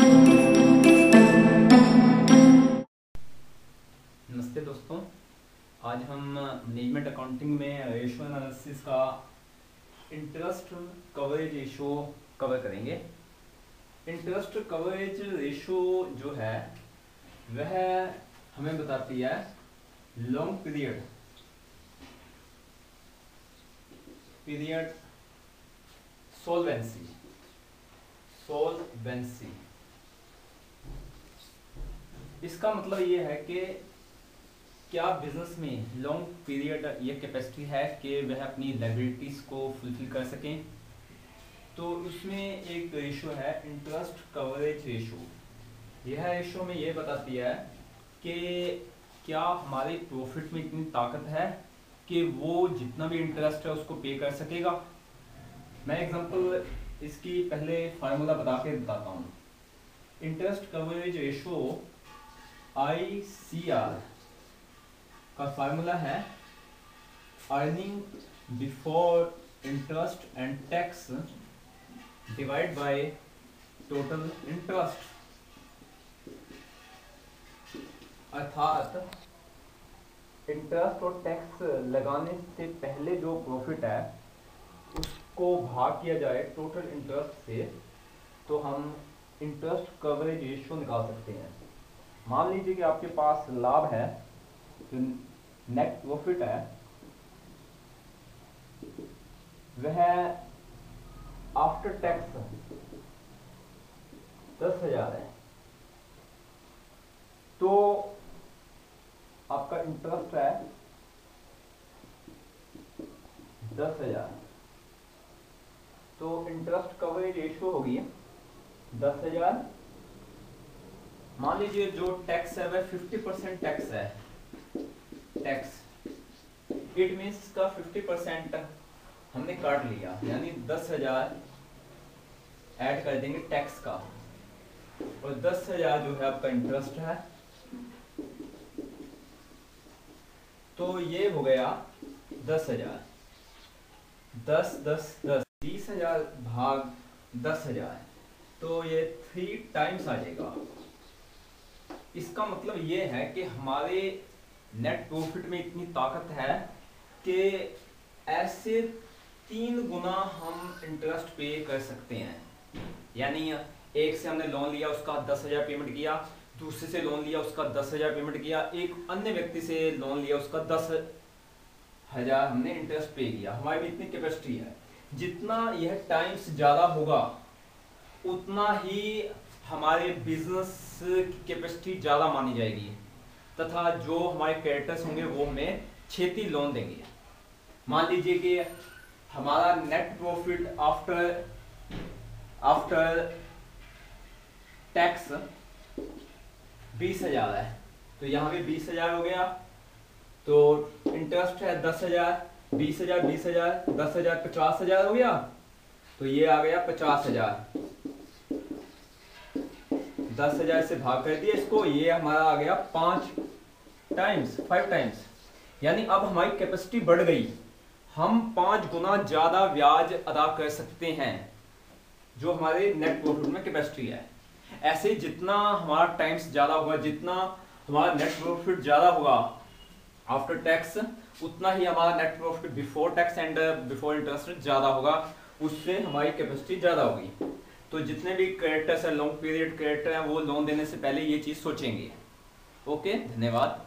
नमस्ते दोस्तों, आज हम मैनेजमेंट अकाउंटिंग में रेशो एनालिसिस का इंटरेस्ट कवरेज रेशो कवर करेंगे। इंटरेस्ट कवरेज रेशो जो है, वह हमें बताती है long period period solvency solvency इसका मतलब ये है कि क्या बिज़नेस में लॉन्ग पीरियड ये कैपेसिटी है कि वह अपनी लाइबिलिटीज़ को फुलफिल कर सकें? तो उसमें एक रेशो है इंटरेस्ट कवरेज रेशो यह रेशो में ये बताती है कि क्या हमारे प्रॉफिट में इतनी ताकत है कि वो जितना भी इंटरेस्ट है उसको पे कर सकेगा? मैं एग्जांपल इसकी पहले फार्मूला बता के बताता हूँ। Interest coverage ratio I C R का फार्मूला है earning before interest and tax divide by total interest अर्थात इंटरेस्ट और टैक्स लगाने से पहले जो प्रॉफिट है, उसको भाग किया जाए टोटल इंटरेस्ट से तो हम इंटरेस्ट कवरेज रेशियो निकाल सकते हैं। मान लीजिए कि आपके पास लाभ है जो नेट प्रॉफिट है, वह आफ्टर टैक्स दस हज़ार है। तो आपका इंटरेस्ट है दस हज़ार। तो इंटरेस्ट कवरेज रेशियो होगी दस हज़ार मान लीजिए जो टैक्स है वह फिफ्टी परसेंट टैक्स है। टैक्स इट मीन्स इसका फिफ्टी परसेंट हमने काट लिया, यानी दस हज़ार ऐड कर देंगे टैक्स का। और दस हज़ार जो है आपका इंटरेस्ट है। तो ये हो गया दस हज़ार। दस दस दस, बीस हज़ार भाग दस हज़ार। तो ये थ्री टाइम्स आ जाएगा। इसका मतलब ये है कि हमारे नेट प्रॉफिट में इतनी ताकत है कि ऐसे तीन गुना हम इंटरेस्ट पे कर सकते हैं। यानी एक से हमने लोन लिया, उसका दस हज़ार पेमेंट किया, दूसरे से लोन लिया, उसका दस हज़ार पेमेंट किया, एक अन्य व्यक्ति से लोन लिया, उसका दस हज़ार हमने इंटरेस्ट पे किया। हमारी भी इतनी कैपेसिटी है। जितना यह टाइम्स ज़्यादा होगा, उतना ही हमारे बिज़नेस की कैपेसिटी ज़्यादा मानी जाएगी। तथा जो हमारे क्रेडिटर्स होंगे, वो हमें छेती लोन देंगे। मान लीजिए कि हमारा net profit after after tax बीस हज़ार है। तो यहाँ पे बीस हज़ार हो गया। तो इंटरेस्ट है दस हज़ार, बीस हज़ार बीस हज़ार, दस हज़ार, पचास हज़ार हो गया। तो ये आ गया पचास हज़ार। दस हज़ार से भाग कर दिया इसको। ये हमारा आ गया पाँच टाइम्स फाइव टाइम्स यानी अब हमारी कैपेसिटी बढ़ गई। हम पाँच गुना ज़्यादा ब्याज अदा कर सकते हैं, जो हमारे नेट प्रॉफिट में कैपेसिटी है। ऐसे जितना हमारा टाइम्स ज़्यादा होगा जितना हमारा नेट प्रॉफिट ज़्यादा होगा आफ्टर टैक्स उतना ही हमारा net profit before tax and before interest ज़्यादा होगा, उससे हमारी कैपेसिटी ज़्यादा होगी। तो जितने भी क्रेडिटर्स हैं लॉन्ग पीरियड क्रेडिटर हैं, वो लोन देने से पहले ये चीज़ सोचेंगे। ओके धन्यवाद।